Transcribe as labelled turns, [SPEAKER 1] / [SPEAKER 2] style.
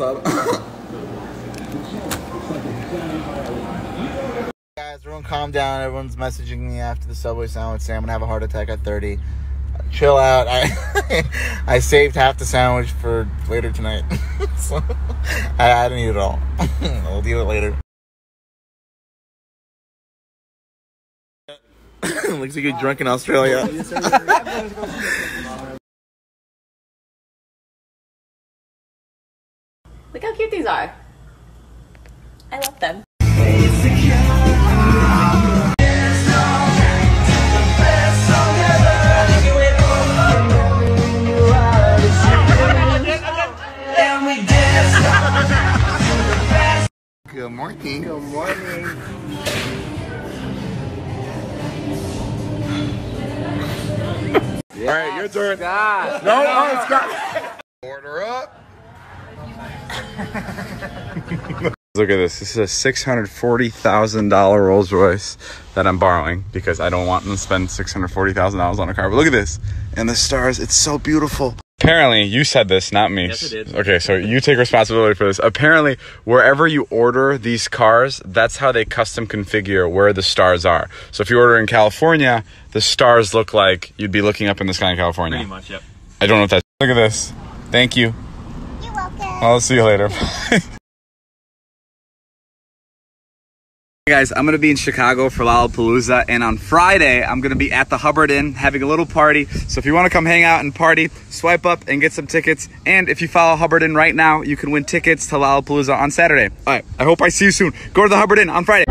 [SPEAKER 1] That's sub. Guys, everyone calm down. Everyone's messaging me after the Subway sandwich saying I'm gonna have a heart attack at 30. Chill out. I I saved half the sandwich for later tonight. so I, I didn't eat it all. I'll eat it later. Looks like you're drunk in Australia.
[SPEAKER 2] Look how cute these are. I love them.
[SPEAKER 1] Good morning. Good morning. All right, your turn. No, oh, Scott.
[SPEAKER 3] Look at this. This is a six hundred forty thousand dollar Rolls Royce that I'm borrowing because I don't want to spend six hundred forty thousand dollars on a car. But look at this, and the stars. It's so beautiful. Apparently, you said this, not me.
[SPEAKER 4] Yes, I did.
[SPEAKER 3] Okay, so you take responsibility for this. Apparently, wherever you order these cars, that's how they custom configure where the stars are. So if you order in California, the stars look like you'd be looking up in the sky in California.
[SPEAKER 4] Pretty much, yep.
[SPEAKER 3] I don't know if that's. Look at this. Thank you. I'll see you later. Hey guys, I'm gonna be in Chicago for Lollapalooza, and on Friday I'm gonna be at the Hubbard Inn having a little party. So if you want to come hang out and party, swipe up and get some tickets. And if you follow Hubbard Inn right now, you can win tickets to Lollapalooza on Saturday. All right, I hope I see you soon. Go to the Hubbard Inn on Friday.